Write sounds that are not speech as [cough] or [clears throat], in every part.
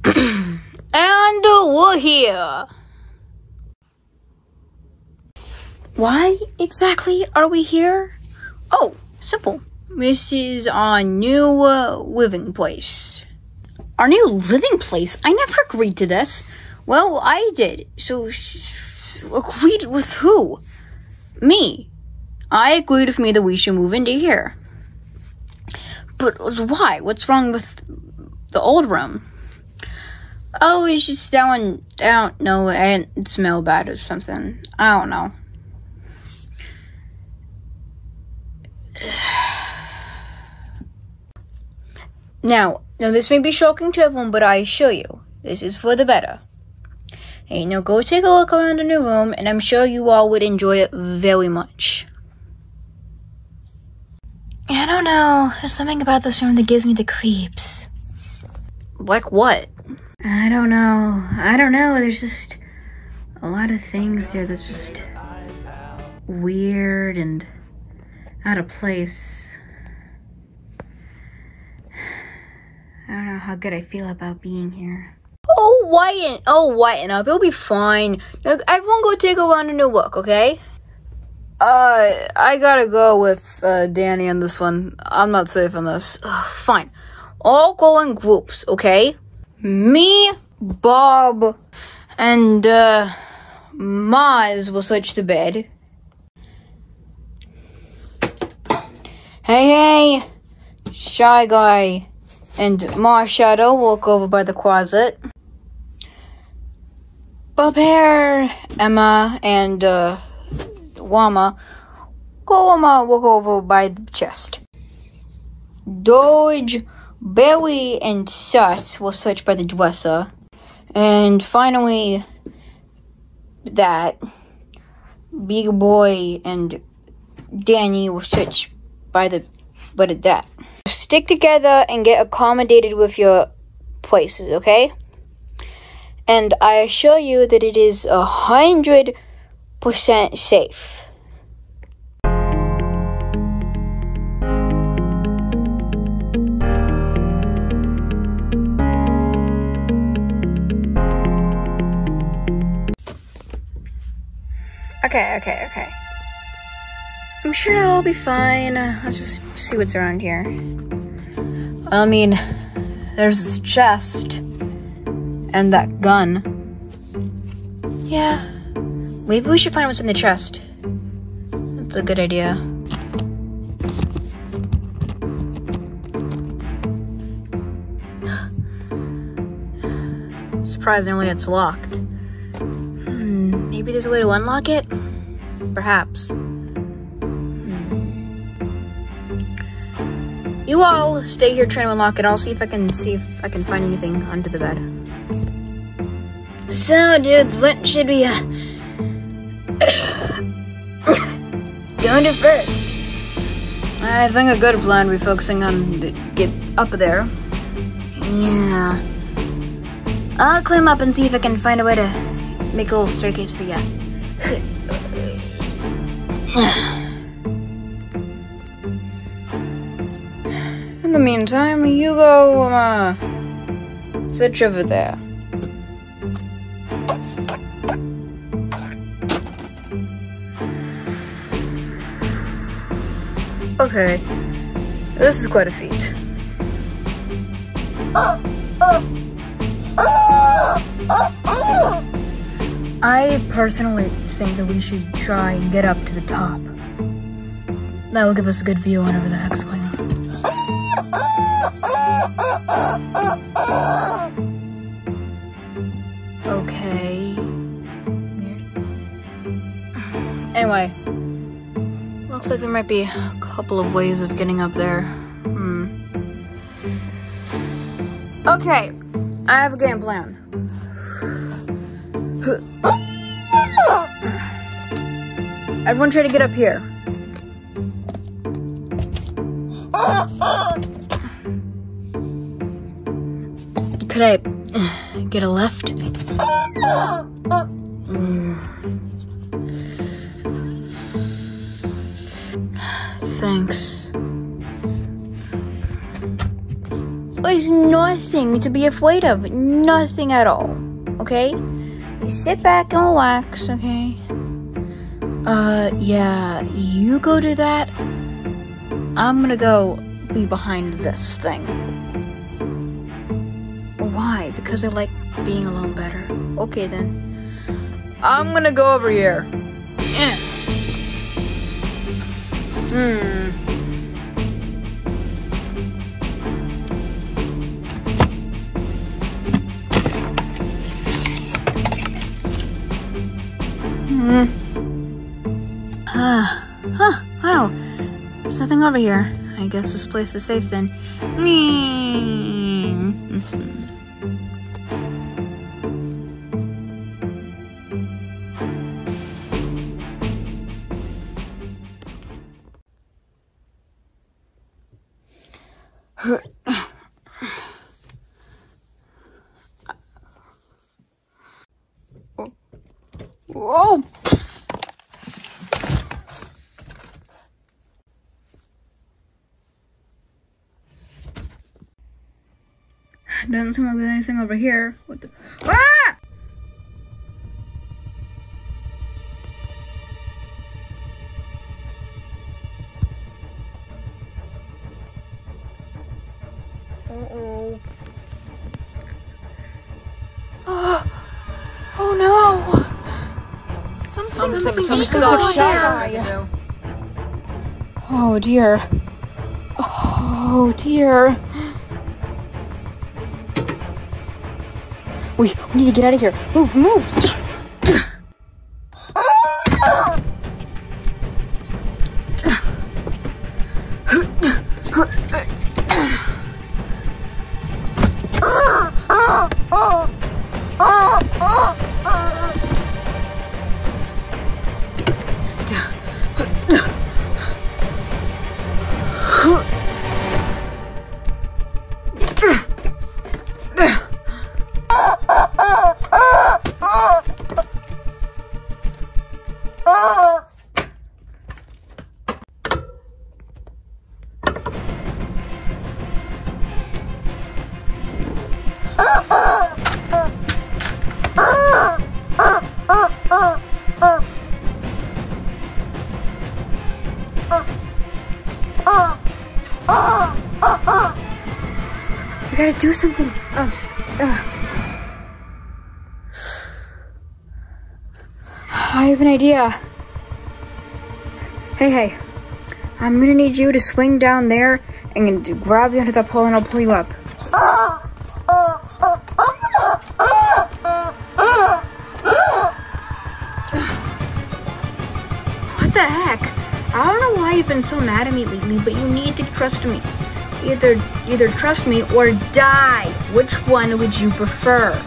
[clears throat] and we're here. Why exactly are we here? Oh, simple. This is our new uh, living place. Our new living place? I never agreed to this. Well, I did. So, agreed with who? Me. I agreed with me that we should move into here. But why? What's wrong with the old room? Oh, it's just that one. I don't know. It smell bad or something. I don't know. [sighs] Now, now this may be shocking to everyone, but I assure you, this is for the better. Hey, now go take a look around the new room, and I'm sure you all would enjoy it very much. I don't know. There's something about this room that gives me the creeps. Like what? I don't know. I don't know. There's just a lot of things here that's just weird and out of place. I don't know how good I feel about being here. Oh, Wyatt! Oh, whiten up. It'll be fine. Everyone go take a round and a look, okay? Uh, I gotta go with uh, Danny on this one. I'm not safe on this. Ugh, fine. All go in groups, okay? Me, Bob, and uh, Maz will switch to bed. Hey, hey, Shy Guy and Mars Shadow walk over by the closet. Bob Hair, Emma, and uh, Wama Wama walk over by the chest. Doge, Barry, and Sus will search by the dresser. And finally, that Big Boy and Danny will search by the but at that. Stick together and get accommodated with your places, okay? And I assure you that it is a hundred percent safe. Okay, okay, okay. I'm sure it'll be fine. Let's just see what's around here. I mean, there's this chest and that gun. Yeah, maybe we should find what's in the chest. That's a good idea. [gasps] Surprisingly, it's locked. Hmm, maybe there's a way to unlock it? Perhaps. You all stay here trying to unlock it. I'll see if I can see if I can find anything under the bed. So, dudes, what should we uh, [coughs] go into first? I think a good plan would be focusing on the, get up there. Yeah. I'll climb up and see if I can find a way to make a little staircase for you. In the meantime, you go, uh, sit over there. Okay, this is quite a feat. [laughs] I personally think that we should try and get up to the top. That will give us a good view on over the going. Okay. Weird. Anyway, looks like there might be a couple of ways of getting up there. Hmm. Okay, I have a game plan. Everyone try to get up here. Could I get a left? Thanks. There's nothing to be afraid of. Nothing at all. Okay? You sit back and relax, okay? Uh, yeah, you go do that. I'm gonna go be behind this thing. Why? Because I like being alone better. Okay then. I'm gonna go over here. Yeah. Hmm. Hmm. Nothing over here. I guess this place is safe then. Whoa! [laughs] Oh. Doesn't seem like there's anything over here. What the? Ah! Uh-oh. Oh, [gasps] oh no! Something, Something something just took got Shy. Oh dear. Oh dear. We, we need to get out of here. Move, move. I have an idea. Hey, hey. I'm gonna need you to swing down there and grab you onto that pole and I'll pull you up. What the heck? I don't know why you've been so mad at me lately, but you need to trust me. Either either trust me or die. Which one would you prefer?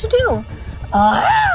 To do? Oh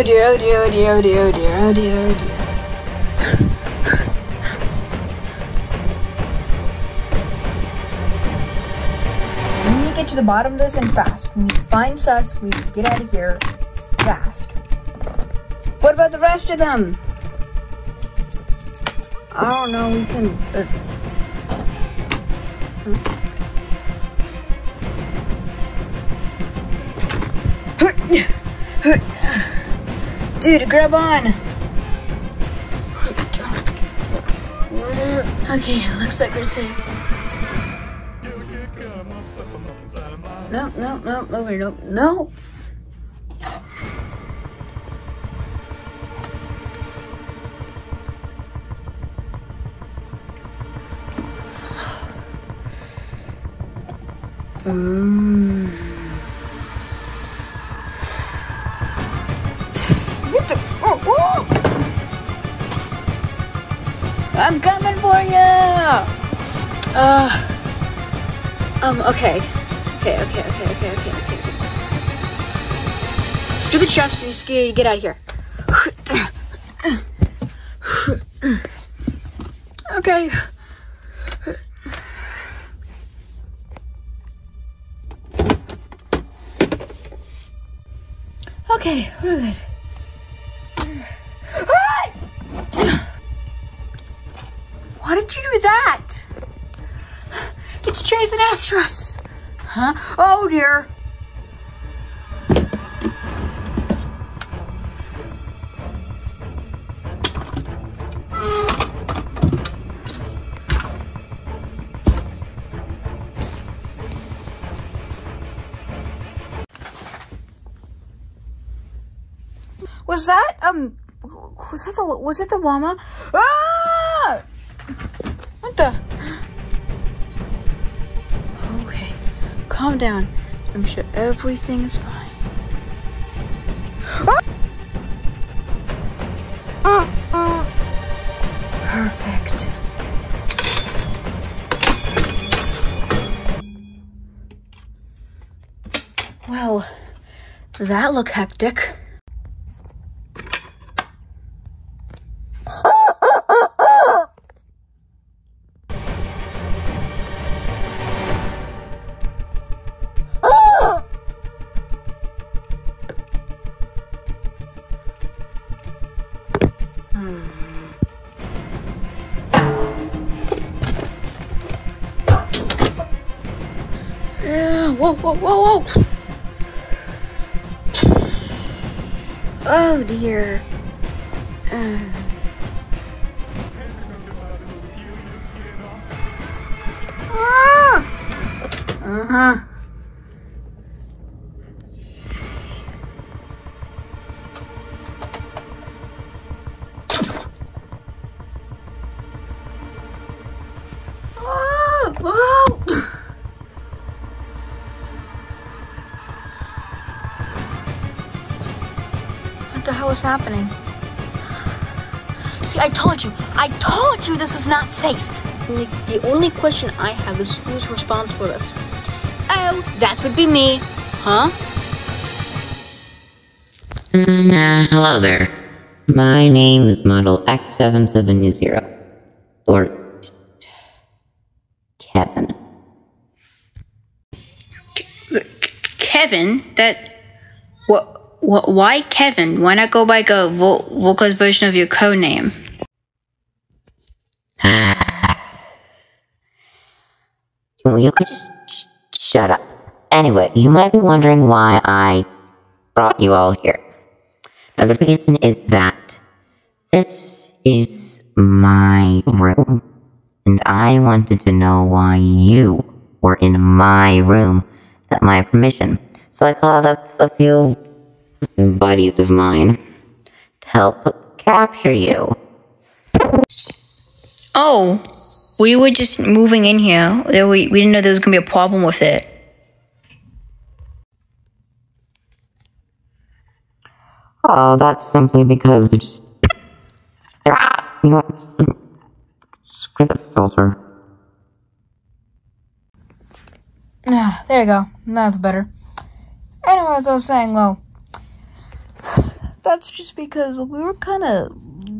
Oh dear, oh dear, oh dear, oh dear, oh dear, oh dear, oh dear. We need to get to the bottom of this and fast. We need to find Sus. We need to get out of here fast. What about the rest of them? I don't know. We can. Uh, huh? [clears throat] Dude, grab on. Okay, it looks like we're safe. No, no, no, no, no, no. Mm. Be scared. Get out of here. Okay. Okay, we're good. Why did you do that? It's chasing after us. Huh? Oh dear. Was that um? Was that the was it the llama? Ah! What the? Okay, calm down. I'm sure everything is fine. Perfect. Well, that looked hectic. Whoa, whoa, whoa, whoa. Oh dear. [sighs] Ah! Uh-huh. What the hell is happening? See, I told you. I told you this was not safe. The only question I have is who's responsible for this. Oh, that would be me. Huh? Uh, hello there. My name is Model X7720. Or. Kevin. Kevin? That. What? What? Why Kevin? Why not go by a vo- vocalized version of your code name? [sighs] Well, you could just sh- shut up. Anyway, you might be wondering why I brought you all here. Now, the reason is that this is my room, and I wanted to know why you were in my room without my permission. So I called up a few buddies of mine to help capture you. Oh, we were just moving in here. We, we didn't know there was gonna be a problem with it. Oh, that's simply because you just. Ah, you know what? Screw the filter. Ah, there you go. That's better. Anyway, as I was saying, well, that's just because we were kind of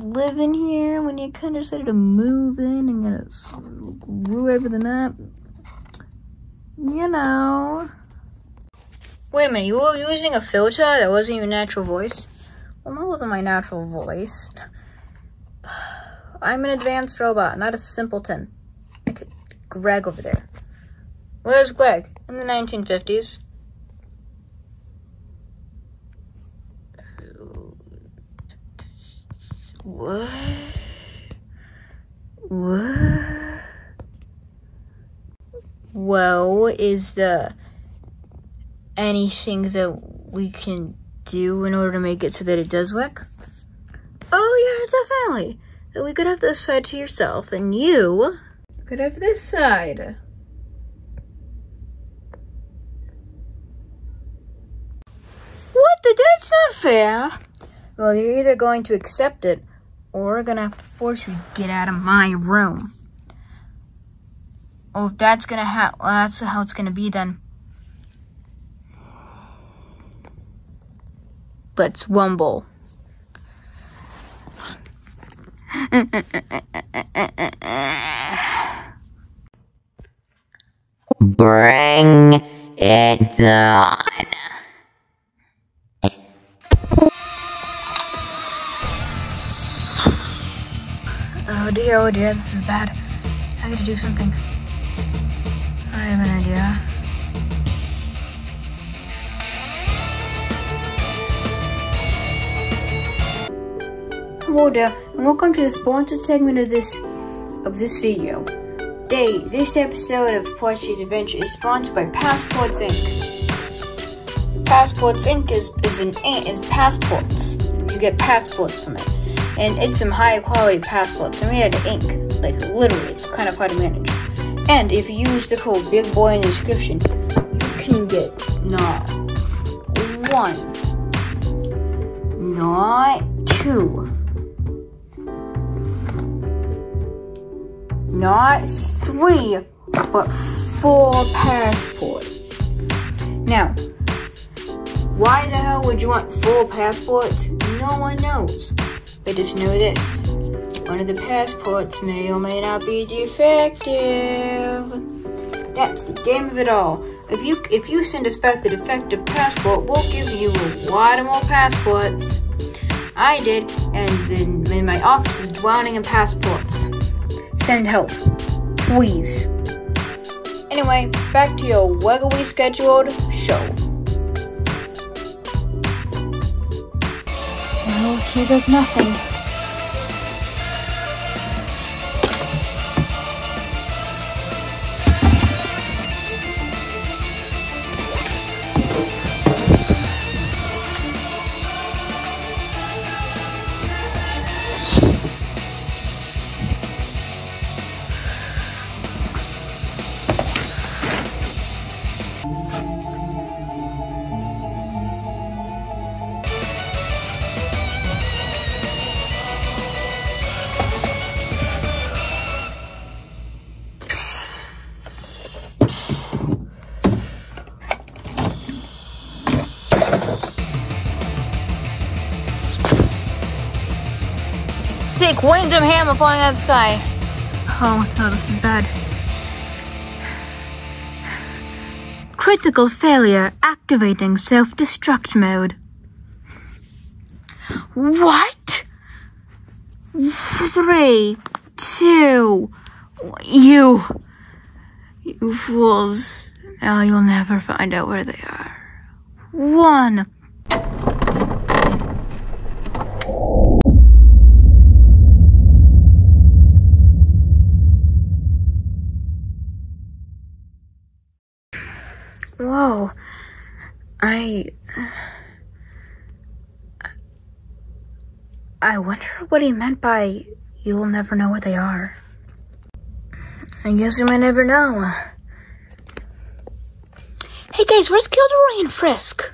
living here when you kind of decided to move in and kind of screw everything up. You know. Wait a minute, you were using a filter that wasn't your natural voice? Well, that wasn't my natural voice. I'm an advanced robot, not a simpleton. Greg over there. Where's Greg? In the 1950s. What? What? Well, is the anything that we can do in order to make it so that it does work? Oh yeah, definitely. We could have this side to yourself, and you could have this side. What? That's not fair. Well, you're either going to accept it, or we're gonna have to force you to get out of my room. Oh, if that's gonna ha- well, that's how it's gonna be then. Let's wumble. Bring it on. Oh dear, oh dear, this is bad. I gotta do something. I have an idea. Hello there, and welcome to the sponsored segment of this of this video. Day, this episode of Portuguese Adventure is sponsored by Passports Inc. Passports Inc. is is an is passports. You get passports from it, and it's some high quality passports. They're made out of ink, like literally, it's kind of hard to manage. And if you use the code Big Boy in the description, you can get not one, not two, not three, but four passports. Now, why the hell would you want four passports? No one knows. But just know this. One of the passports may or may not be defective. That's the game of it all. If you if you send us back the defective passport, we'll give you a lot more passports. I did, and then my office is drowning in passports. Send help, please. Anyway, back to your regularly scheduled show. Here goes nothing. Dick, Wyndham Hammer falling out of the sky. Oh no, this is bad. Critical failure activating self destruct mode. What? Three, two, you. You fools. Now you'll never find out where they are. One. Whoa. I. I wonder what he meant by you'll never know what they are. I guess we might never know. Hey guys, where's Gilderoy and Frisk?